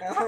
然后